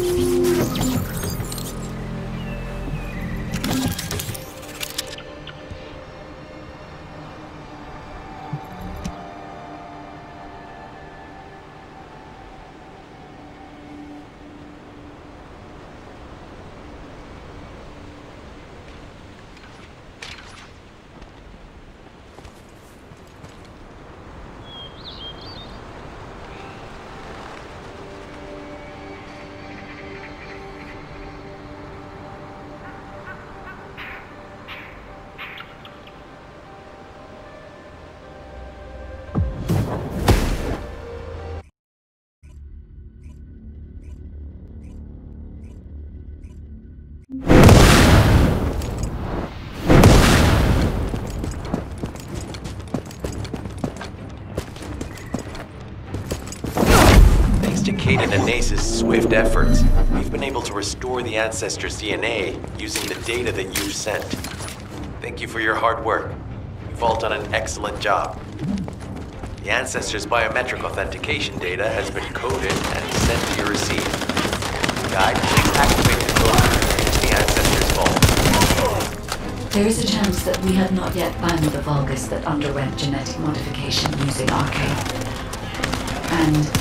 Thanks and Nace's swift efforts, we've been able to restore the Ancestors' DNA using the data that you've sent. Thank you for your hard work. You've all done an excellent job. The Ancestors' biometric authentication data has been coded and sent to your receipt. Guide, activate the code into the Ancestors' vault. There is a chance that we have not yet found the Vulgus that underwent genetic modification using Arche. And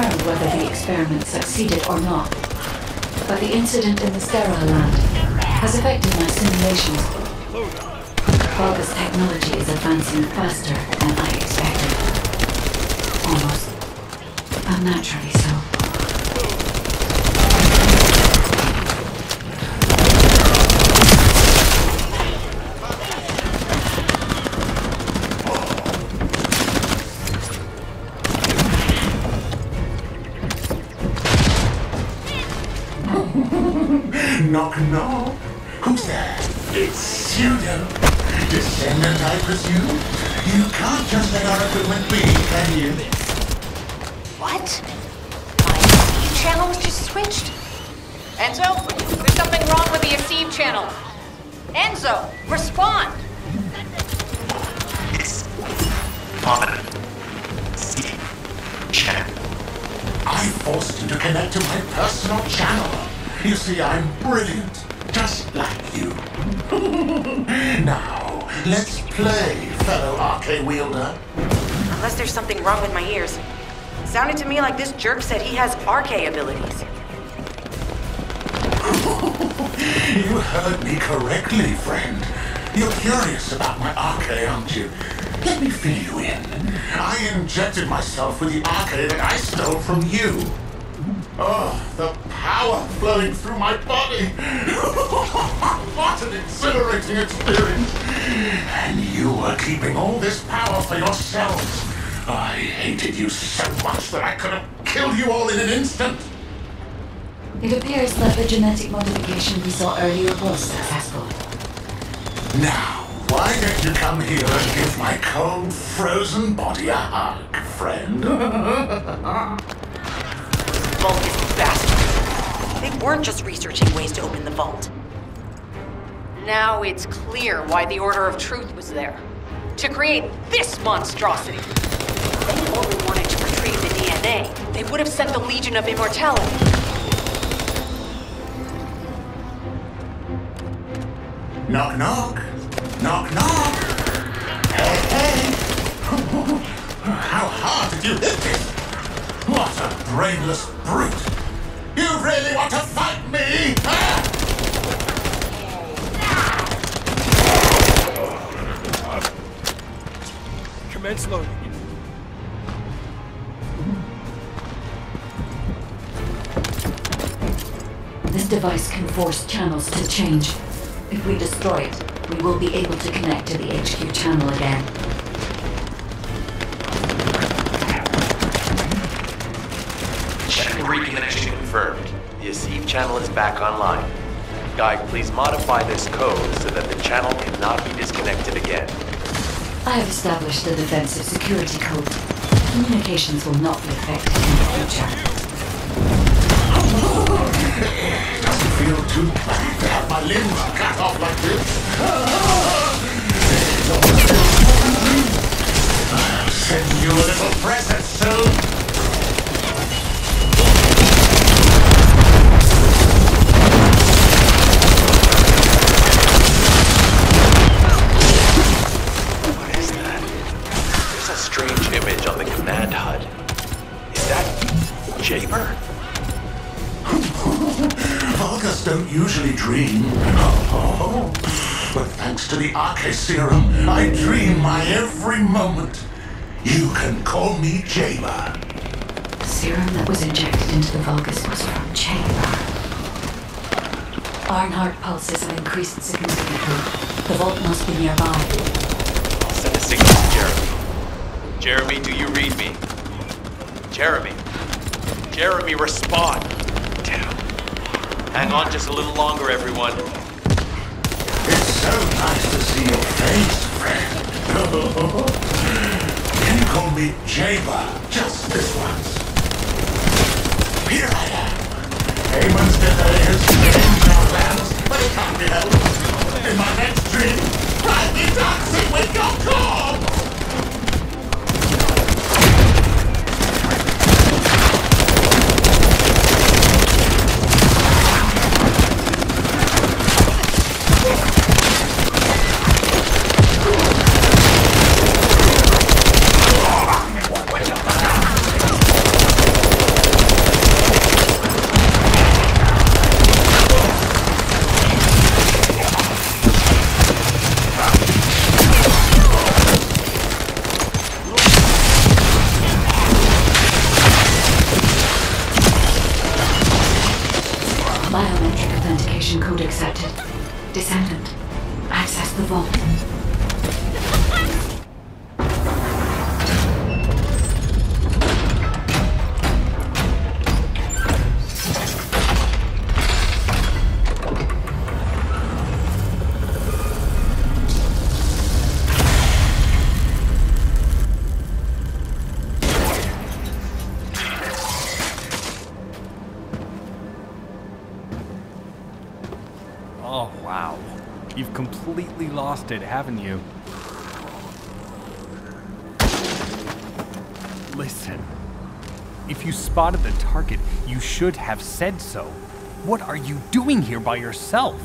confirmed whether the experiment succeeded or not. But the incident in the sterile land has affected my simulations. Vulgus technology is advancing faster than I expected. Almost unnaturally so. Knock, knock. Who's there? It's Pseudo. Descendant, I presume? You can't just let our equipment be, can you? What? My receive channel was just switched? Enzo, there's something wrong with the receive channel. Enzo, respond! Father. Channel. I forced you to connect to my personal channel. You see, I'm brilliant, just like you. now, let's play, fellow Arche wielder. Unless there's something wrong with my ears. Sounded to me like this jerk said he has Arche abilities. You heard me correctly, friend. You're curious about my Arche, aren't you? Let me fill you in. I injected myself with the Arche that I stole from you. Oh, the power flowing through my body. what an exhilarating experience. And you were keeping all this power for yourselves. I hated you so much that I could have killed you all in an instant. It appears that the genetic modification we saw earlier was successful. Now, why don't you come here and give my cold, frozen body a hug, friend? They weren't just researching ways to open the vault. Now it's clear why the Order of Truth was there. To create this monstrosity. They only wanted to retrieve the DNA, they would have sent the Legion of Immortality. knock, knock. Knock, knock. Hey, hey. How hard did you hit this? What a brainless brute. You really want to fight me? Huh? Commence loading. This device can force channels to change. If we destroy it, we will be able to connect to the HQ channel again. Channel reconnection confirmed. The Asif channel is back online. Guide, please modify this code so that the channel cannot be disconnected again. I have established the defensive security code. Communications will not be affected in the future. Doesn't feel too bad to have my limbs cut off like this. I'll send you a little present soon. chamber? Vulgus don't usually dream. Oh, but thanks to the Arche Serum, I dream my every moment. You can call me Chamber. The serum that was injected into the Vulgus was from Chamber. Barnhart pulses have increased significantly. The vault must be nearby. I'll send a signal to Jeremy. Jeremy, do you read me? Jeremy. Jeremy, respond. Hang on just a little longer, everyone. It's so nice to see your face, friend. Can you call me Jayla just this once? Here I am. Delay has changed our plans, but it can't be helped. In my next dream, I'll be dancing with your corpse! Lost it, haven't you? Listen. If you spotted the target, you should have said so. What are you doing here by yourself?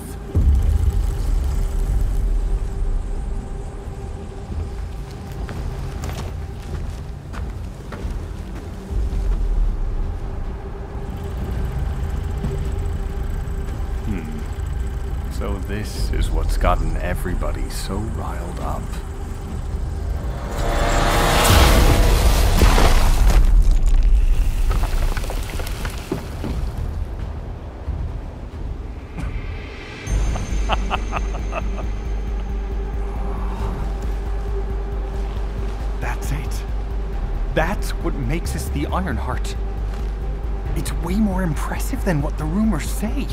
So this is what's gotten everybody so riled up. That's it. That's what makes us the Ironheart. It's way more impressive than what the rumors say.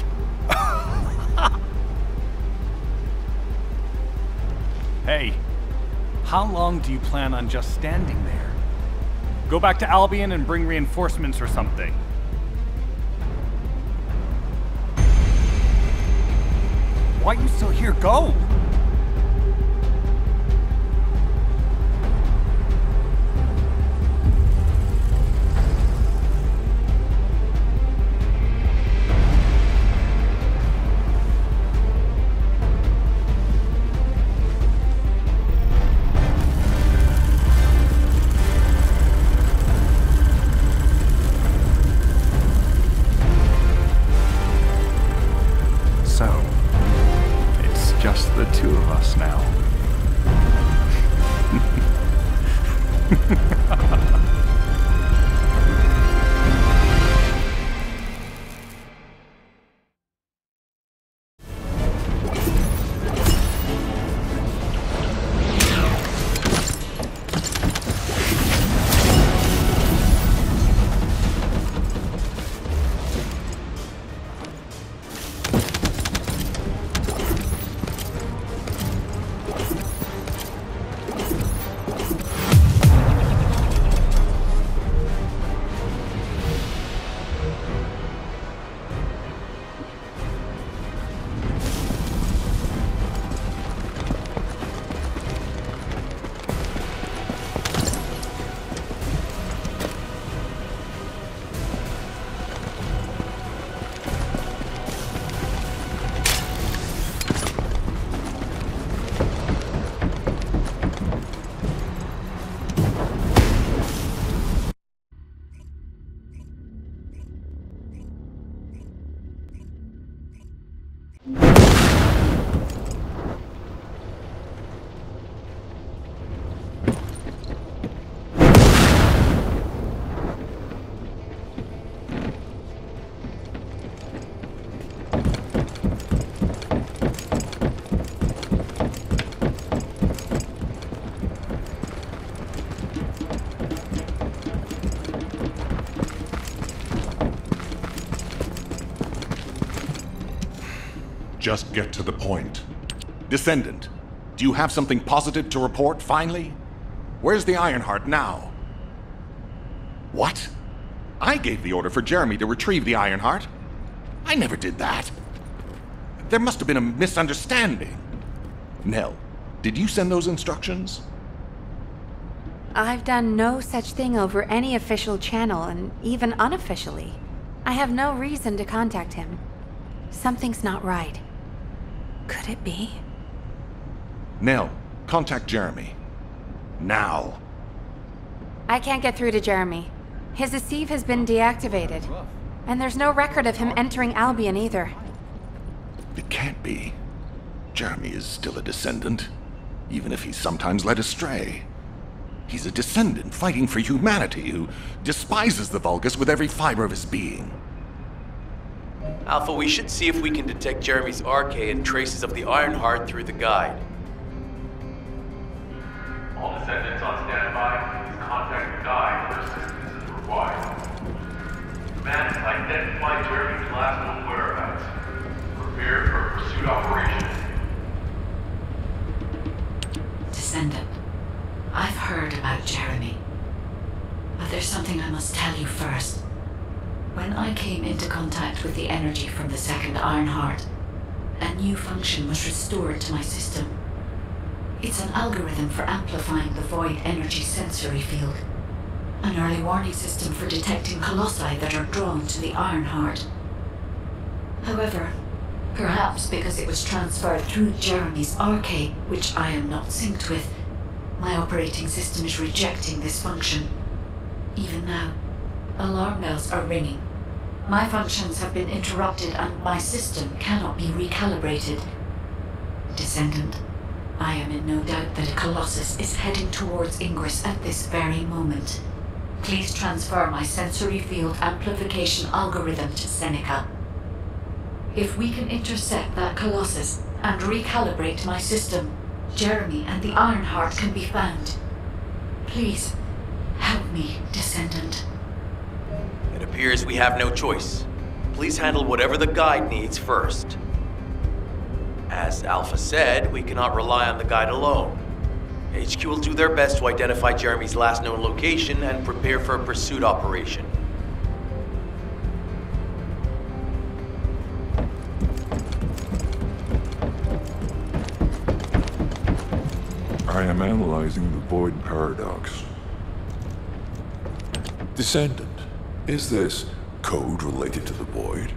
Hey, how long do you plan on just standing there? Go back to Albion and bring reinforcements or something. Why are you still here? Go! Just get to the point. Descendant, do you have something positive to report finally? Where's the Ironheart now? What? I gave the order for Jeremy to retrieve the Ironheart. I never did that. There must have been a misunderstanding. Nell, did you send those instructions? I've done no such thing over any official channel, and even unofficially. I have no reason to contact him. Something's not right. Could it be? Nell, contact Jeremy. Now. I can't get through to Jeremy. His Deceive has been deactivated. And there's no record of him entering Albion either. It can't be. Jeremy is still a descendant, even if he's sometimes led astray. He's a descendant fighting for humanity who despises the Vulgus with every fiber of his being. Alpha, we should see if we can detect Jeremy's Arche and traces of the Ironheart through the guide. All descendants on standby, please contact the guide for assistance as required. Command has identified Jeremy's last known whereabouts. Prepare for pursuit operation. Descendant, I've heard about Jeremy. But there's something I must tell you first. When I came into contact with the energy from the second Ironheart, a new function was restored to my system. It's an algorithm for amplifying the void energy sensory field. An early warning system for detecting colossi that are drawn to the Ironheart. However, perhaps because it was transferred through Jeremy's Arche, which I am not synced with, my operating system is rejecting this function. Even now, alarm bells are ringing. My functions have been interrupted and my system cannot be recalibrated. Descendant, I am in no doubt that a Colossus is heading towards Ingress at this very moment. Please transfer my sensory field amplification algorithm to Seneca. If we can intercept that Colossus and recalibrate my system, Jeremy and the Ironheart can be found. Please, help me, Descendant. Appears we have no choice. Please handle whatever the guide needs first. As Alpha said, we cannot rely on the guide alone. HQ will do their best to identify Jeremy's last known location and prepare for a pursuit operation. I am analyzing the Void Paradox. Descendant, is this code related to the Void?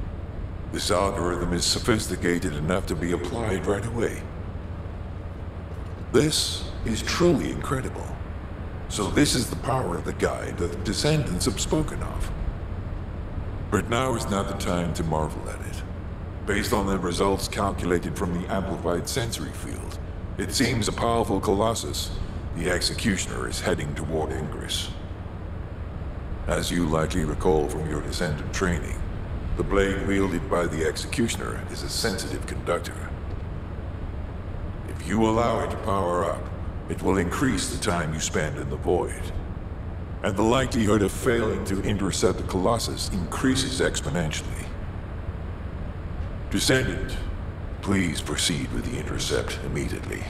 This algorithm is sophisticated enough to be applied right away. This is truly incredible. So this is the power of the guide that the Descendants have spoken of. But now is not the time to marvel at it. Based on the results calculated from the amplified sensory field, it seems a powerful Colossus, the Executioner, is heading toward Ingress. As you likely recall from your Descendant training, the blade wielded by the Executioner is a sensitive conductor. If you allow it to power up, it will increase the time you spend in the void. And the likelihood of failing to intercept the Colossus increases exponentially. Descendant, please proceed with the intercept immediately.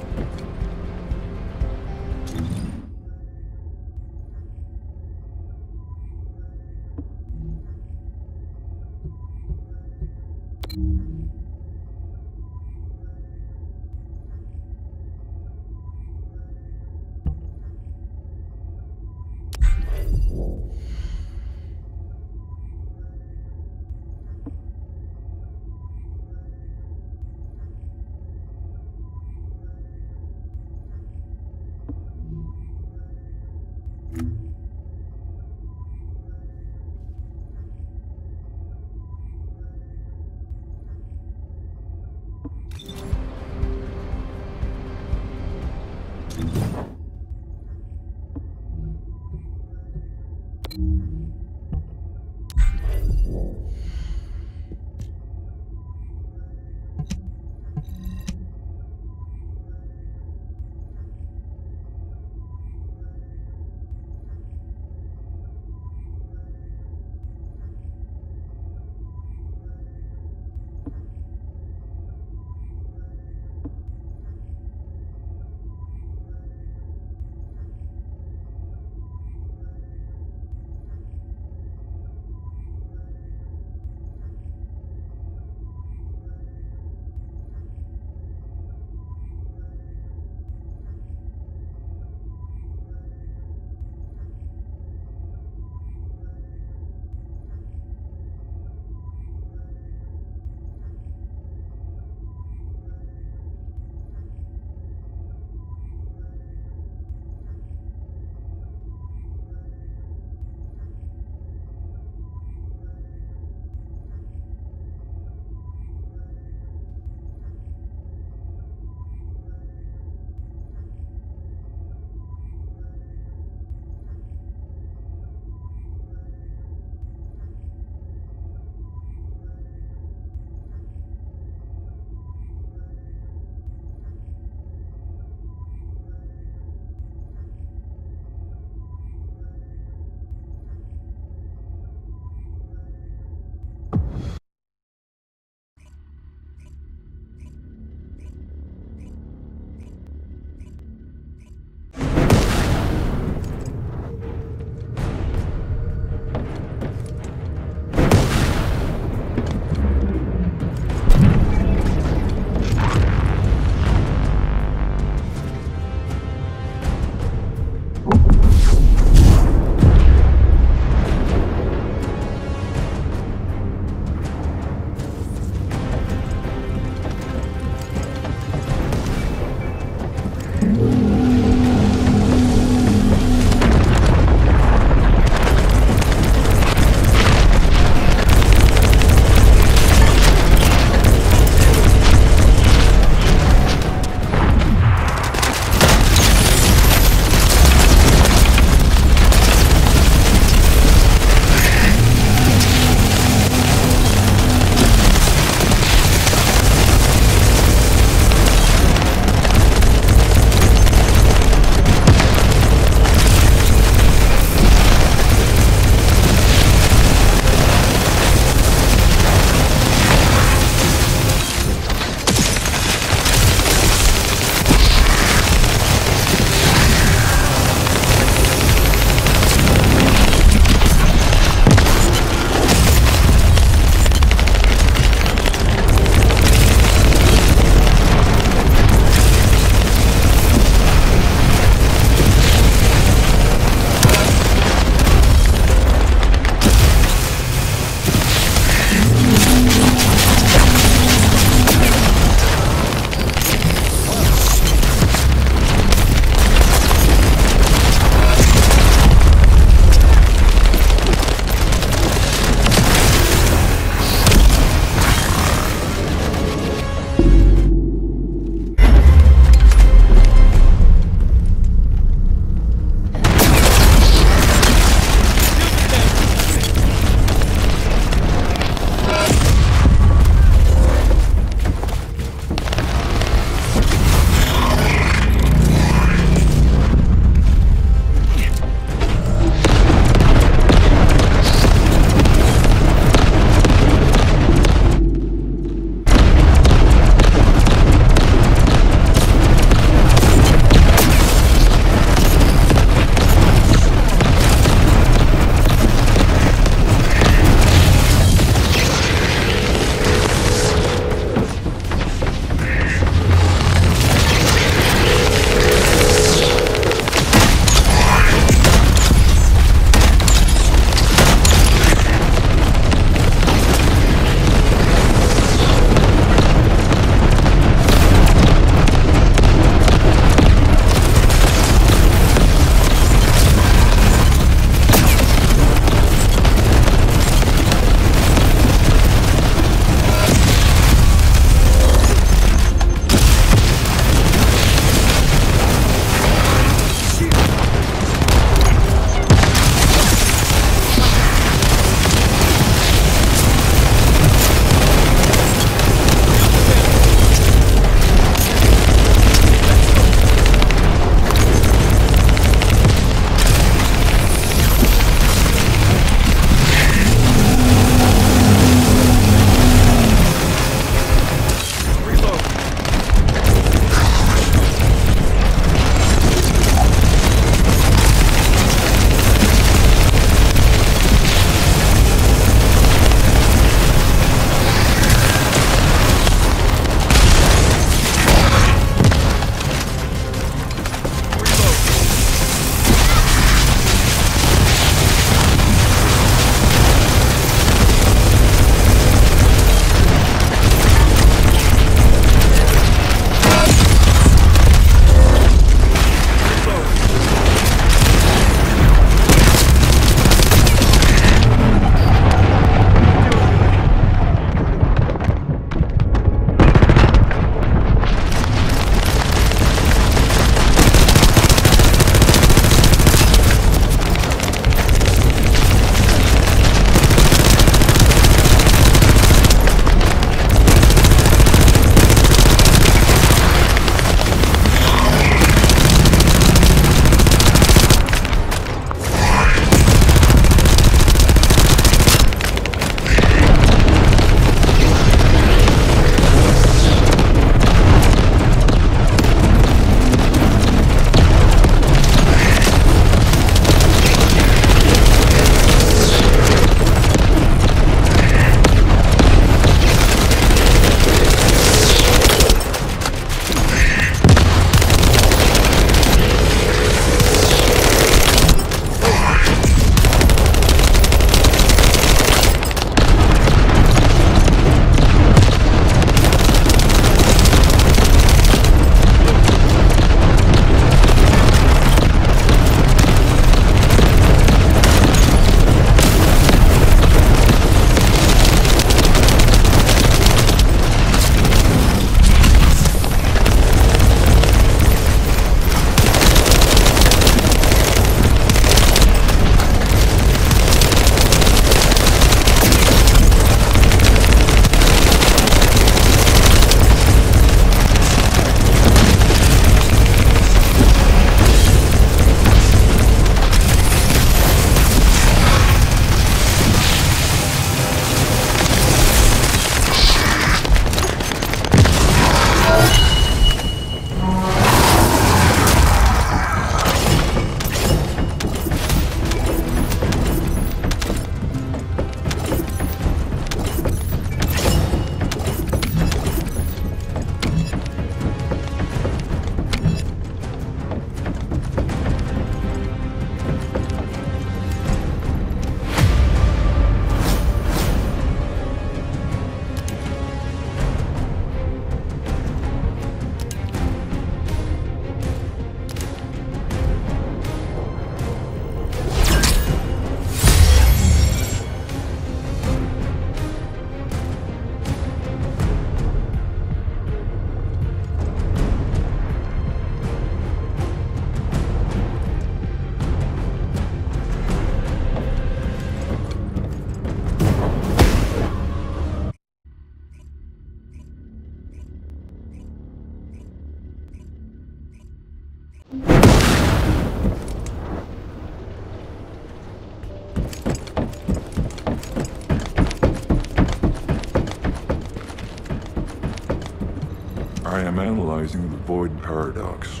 I am analyzing the Void Paradox.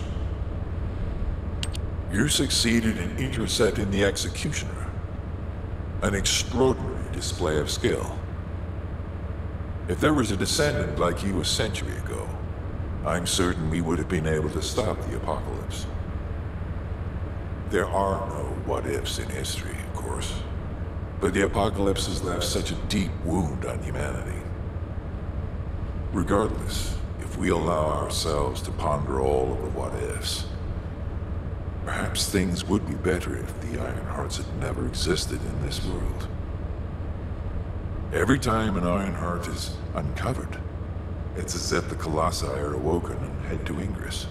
You succeeded in intercepting the Executioner. An extraordinary display of skill. If there was a descendant like you a century ago, I'm certain we would have been able to stop the apocalypse. There are no what ifs in history, of course. But the apocalypse has left such a deep wound on humanity. Regardless, if we allow ourselves to ponder all of the what ifs, perhaps things would be better if the Iron Hearts had never existed in this world. Every time an Iron Heart is uncovered, it's as if the Colossi are awoken and head to Ingress.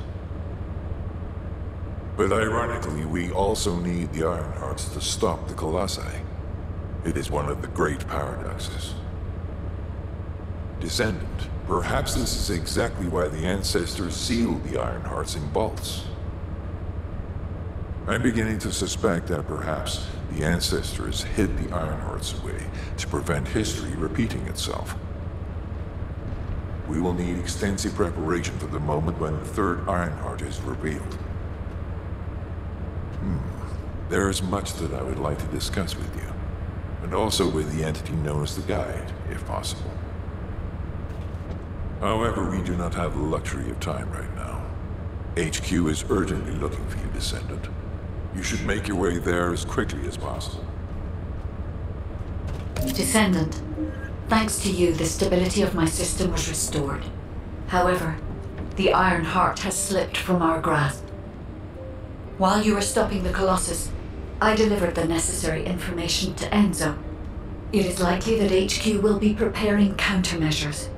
But ironically, we also need the Iron Hearts to stop the Colossi. It is one of the great paradoxes. Descendant, perhaps this is exactly why the ancestors sealed the Ironhearts in vaults. I'm beginning to suspect that perhaps the ancestors hid the Ironhearts away to prevent history repeating itself. We will need extensive preparation for the moment when the third Ironheart is revealed. Hmm. There is much that I would like to discuss with you, and also with the entity known as the Guide, if possible. However, we do not have the luxury of time right now. HQ is urgently looking for you, Descendant. You should make your way there as quickly as possible. Descendant, thanks to you, the stability of my system was restored. However, the Iron Heart has slipped from our grasp. While you were stopping the Colossus, I delivered the necessary information to Enzo. It is likely that HQ will be preparing countermeasures.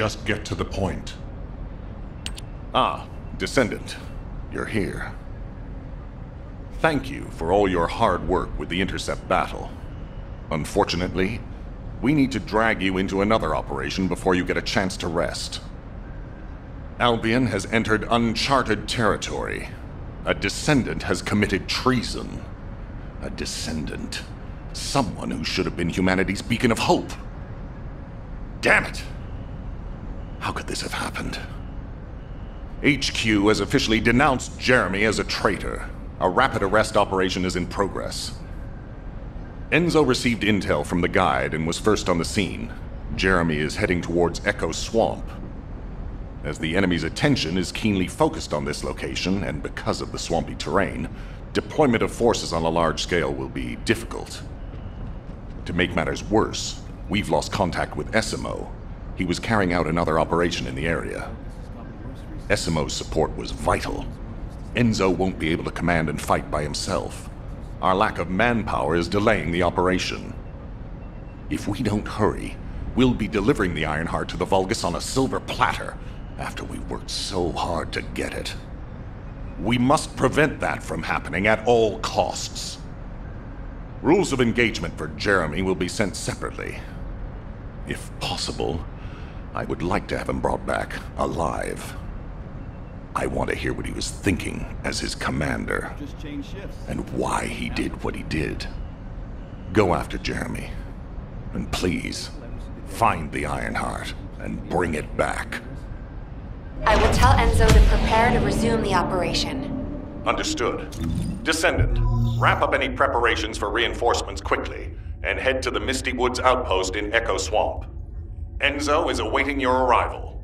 Just get to the point. Ah, Descendant, you're here. Thank you for all your hard work with the Intercept battle. Unfortunately, we need to drag you into another operation before you get a chance to rest. Albion has entered uncharted territory. A descendant has committed treason. A descendant. Someone who should have been humanity's beacon of hope. Damn it! How could this have happened? HQ has officially denounced Jeremy as a traitor. A rapid arrest operation is in progress. Enzo received intel from the guide and was first on the scene. Jeremy is heading towards Echo Swamp. As the enemy's attention is keenly focused on this location, and because of the swampy terrain, deployment of forces on a large scale will be difficult. To make matters worse, we've lost contact with Essimo. He was carrying out another operation in the area. Essimo's support was vital. Enzo won't be able to command and fight by himself. Our lack of manpower is delaying the operation. If we don't hurry, we'll be delivering the Ironheart to the Vulgus on a silver platter after we worked so hard to get it. We must prevent that from happening at all costs. Rules of engagement for Jeremy will be sent separately. If possible, I would like to have him brought back alive. I want to hear what he was thinking as his commander. And why he did what he did. Go after Jeremy. And please, find the Ironheart and bring it back. I will tell Enzo to prepare to resume the operation. Understood. Descendant, wrap up any preparations for reinforcements quickly, and head to the Misty Woods outpost in Echo Swamp. Enzo is awaiting your arrival.